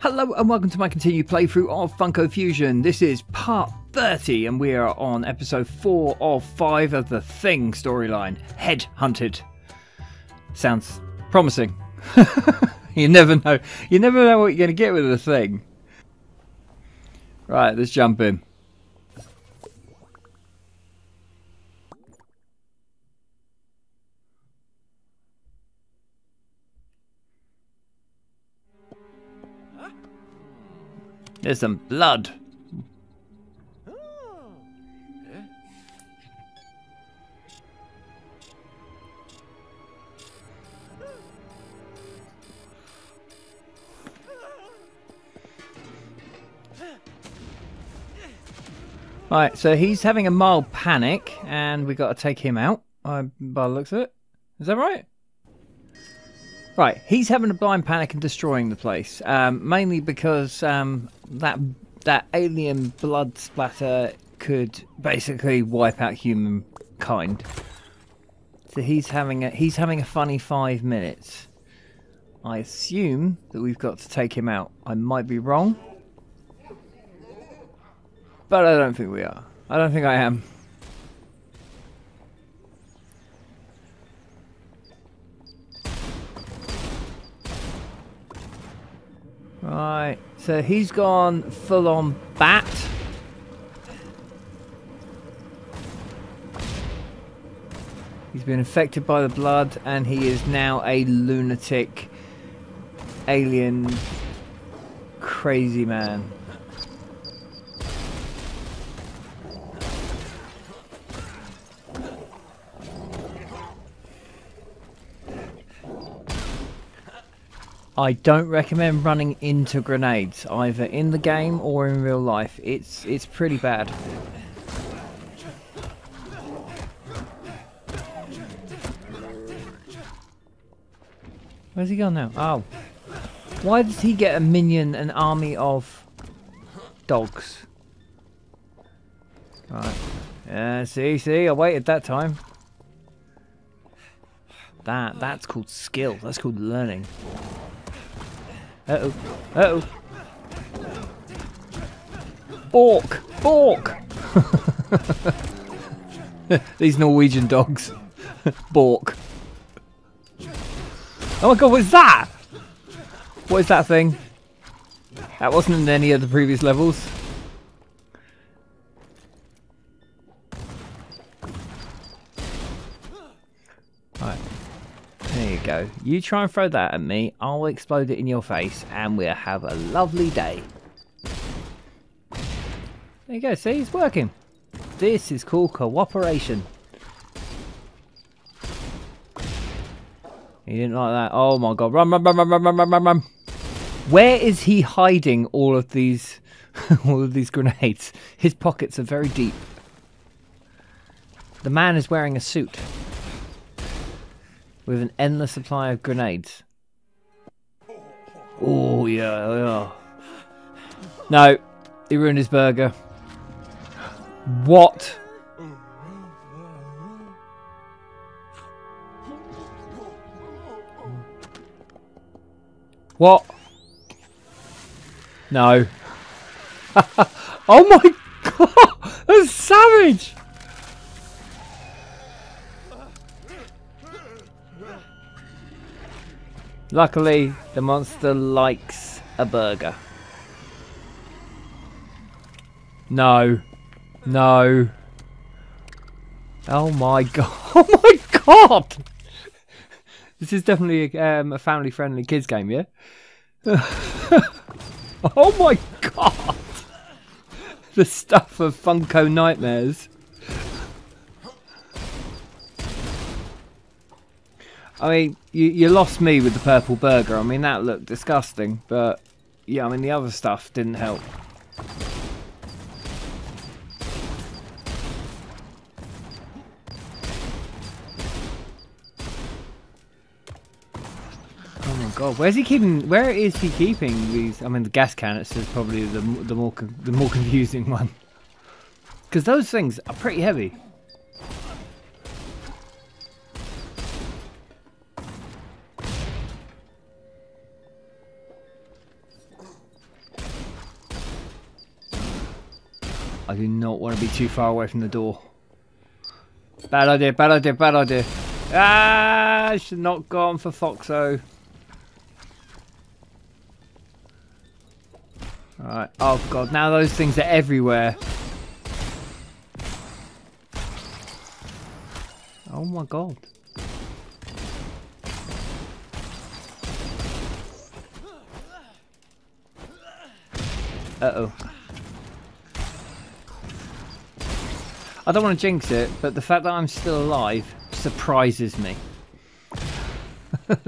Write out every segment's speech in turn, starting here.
Hello and welcome to my continued playthrough of Funko Fusion. This is part 30 and we are on episode 4 of 5 of the Thing storyline. Head Hunted. Sounds promising. you never know. You never know what you're going to get with the Thing. Right, let's jump in. There's some blood. Right, so he's having a mild panic, and we got to take him out. Uh, by the looks of it, is that right? Right, he's having a blind panic and destroying the place, um, mainly because um, that that alien blood splatter could basically wipe out humankind. So he's having a he's having a funny five minutes. I assume that we've got to take him out. I might be wrong, but I don't think we are. I don't think I am. Right, so he's gone full on bat. He's been infected by the blood and he is now a lunatic, alien, crazy man. I don't recommend running into grenades, either in the game or in real life. It's it's pretty bad. Where's he gone now? Oh. Why does he get a minion, an army of dogs? Right. Yeah, see, see, I waited that time. That, that's called skill. That's called learning. Uh-oh. Uh-oh. Bork! Bork! These Norwegian dogs. Bork. Oh my god, what is that? What is that thing? That wasn't in any of the previous levels. Go. You try and throw that at me, I'll explode it in your face, and we'll have a lovely day. There you go, see, it's working. This is called cooperation. He didn't like that. Oh my god, run, run, run, run, run, run, run, run. Where is he hiding all of these, all of these grenades? His pockets are very deep. The man is wearing a suit with an endless supply of grenades. Oh, yeah, oh, yeah. No, he ruined his burger. What? What? No. oh my god! That's savage! Luckily, the monster likes a burger. No. No. Oh my god. Oh my god! This is definitely a, um, a family-friendly kids game, yeah? oh my god! The stuff of Funko nightmares. I mean, you, you lost me with the purple burger. I mean, that looked disgusting, but yeah, I mean, the other stuff didn't help. Oh my god, where's he keeping? Where is he keeping these? I mean, the gas canisters probably the the more the more confusing one, because those things are pretty heavy. I do not want to be too far away from the door. Bad idea, bad idea, bad idea. Ah, should not gone for Foxo. Alright. Oh god, now those things are everywhere. Oh my god. Uh-oh. I don't want to jinx it, but the fact that I'm still alive surprises me.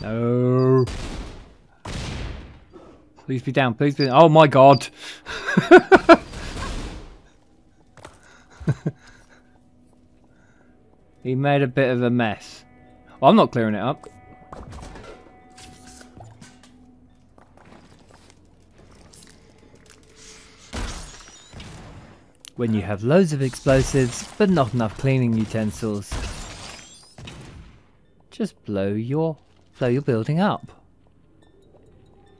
no. Please be down, please be down. Oh my god. he made a bit of a mess. Well, I'm not clearing it up. When you have loads of explosives, but not enough cleaning utensils, just blow your blow your building up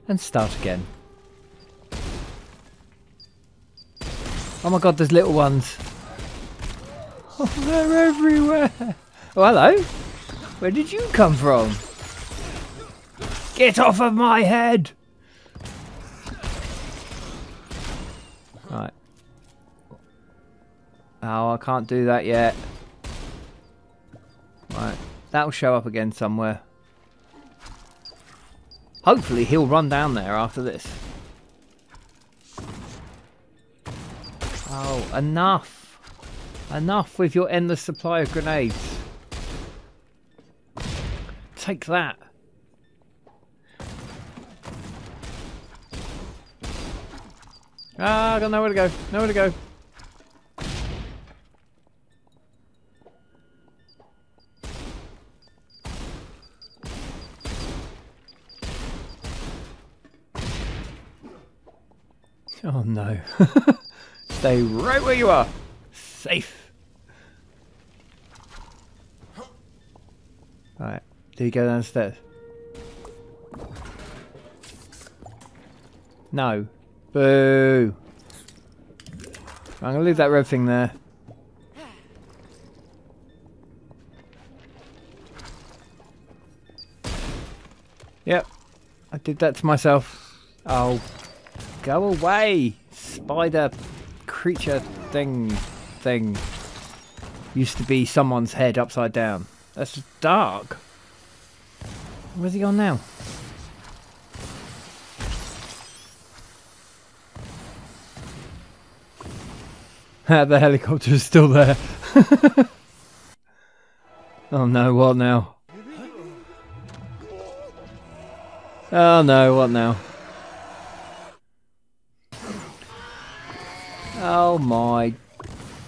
and start again. Oh my god, there's little ones. They're everywhere. Oh, hello. Where did you come from? Get off of my head! Right. Oh, I can't do that yet. Right. That'll show up again somewhere. Hopefully he'll run down there after this. Oh, enough. Enough with your endless supply of grenades. Take that. Ah, I got nowhere to go. Nowhere to go. Oh no. Stay right where you are. Safe. Alright. Did he go downstairs? No. Boo. I'm to leave that red thing there. Yep. I did that to myself. Oh. Go away! Spider creature thing thing. Used to be someone's head upside down. That's just dark. Where's he gone now? the helicopter is still there. oh no, what now? Oh no, what now? Oh my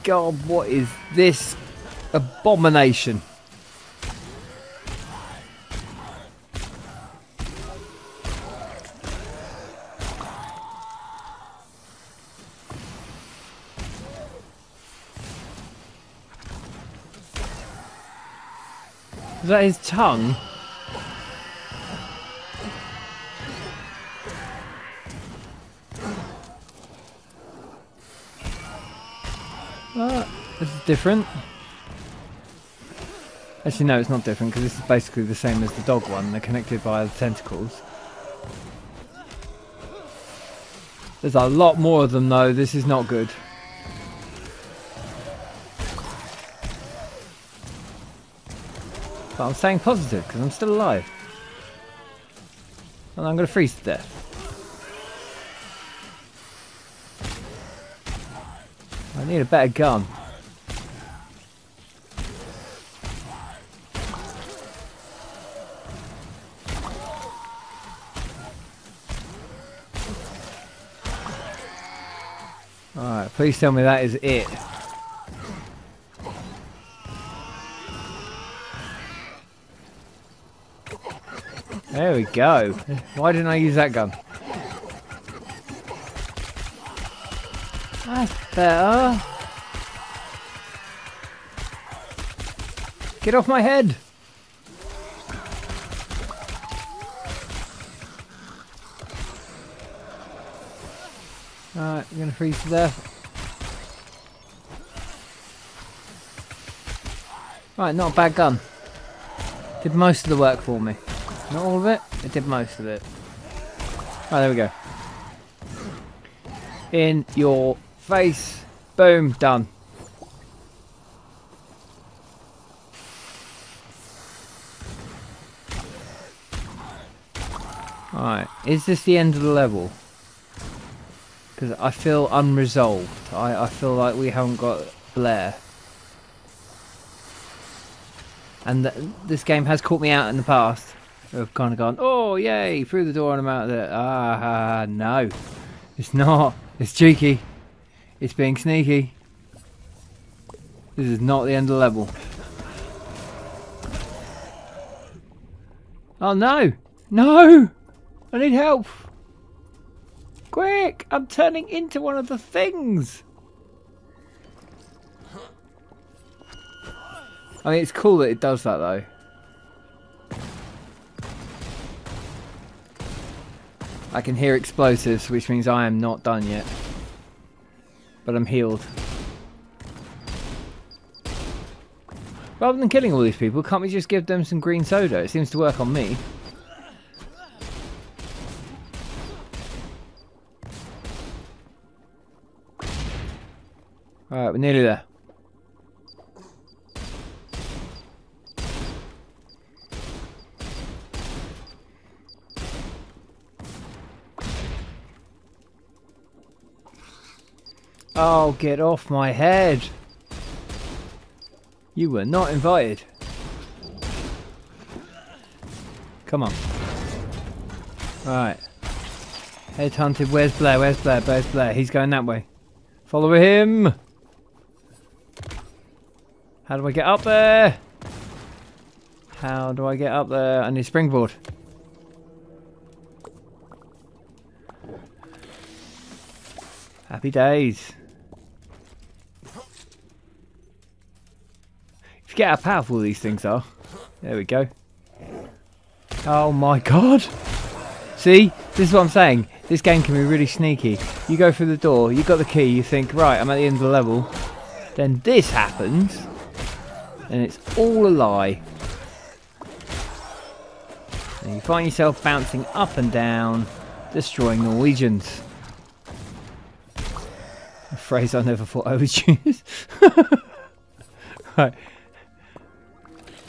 god, what is this abomination? Is that his tongue? Uh, this is different. Actually, no, it's not different because this is basically the same as the dog one. They're connected by the tentacles. There's a lot more of them though. This is not good. But I'm staying positive because I'm still alive. And I'm going to freeze to death. I need a better gun. Alright, please tell me that is it. There we go. Why didn't I use that gun? That's better. Get off my head! Alright, I'm gonna freeze to death. Right, not a bad gun. Did most of the work for me. Not all of it, it did most of it. Right, there we go. In your face. Boom, done. Alright, is this the end of the level? Because I feel unresolved. I, I feel like we haven't got Blair. And th this game has caught me out in the past. I've kind of gone, oh yay, through the door and I'm out of there. Ah, no. It's not. It's cheeky. It's being sneaky. This is not the end of the level. Oh no! No! I need help! Quick! I'm turning into one of the things! I mean, it's cool that it does that though. I can hear explosives, which means I am not done yet. But I'm healed. Rather than killing all these people, can't we just give them some green soda? It seems to work on me. Alright, we're nearly there. Oh, get off my head. You were not invited. Come on. Right. Headhunted. Where's Blair? Where's Blair? Where's Blair? He's going that way. Follow him. How do I get up there? How do I get up there? I need springboard. Happy days. Forget how powerful these things are. There we go. Oh my god! See? This is what I'm saying. This game can be really sneaky. You go through the door, you got the key, you think, right, I'm at the end of the level. Then this happens, and it's all a lie. And you find yourself bouncing up and down, destroying Norwegians. A phrase I never thought I would use. right.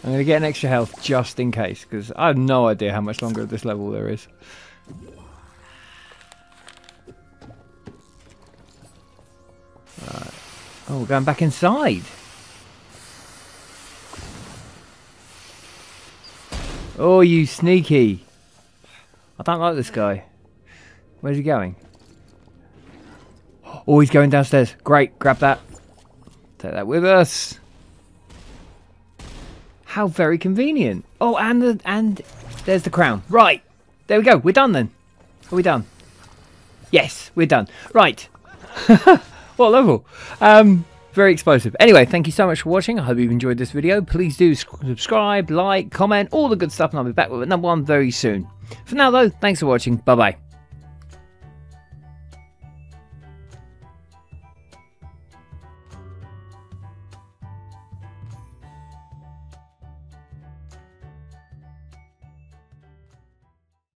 I'm going to get an extra health just in case, because I have no idea how much longer this level there is. Right. Oh, we're going back inside. Oh, you sneaky. I don't like this guy. Where's he going? Oh, he's going downstairs. Great, grab that. Take that with us. How very convenient. Oh, and the, and there's the crown. Right. There we go. We're done then. Are we done? Yes, we're done. Right. what level? Um, very explosive. Anyway, thank you so much for watching. I hope you've enjoyed this video. Please do subscribe, like, comment, all the good stuff, and I'll be back with another one very soon. For now, though, thanks for watching. Bye-bye.